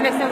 permanecendo.